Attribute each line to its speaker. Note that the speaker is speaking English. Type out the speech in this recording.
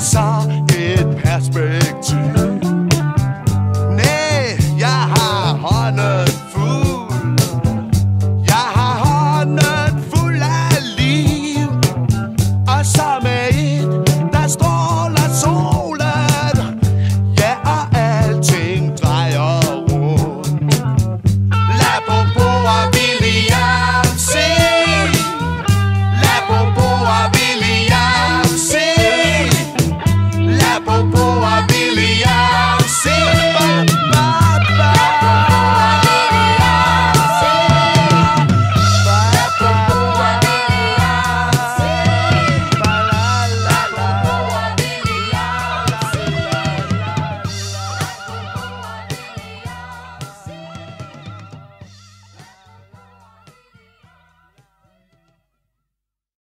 Speaker 1: saw it pass back to Oh, I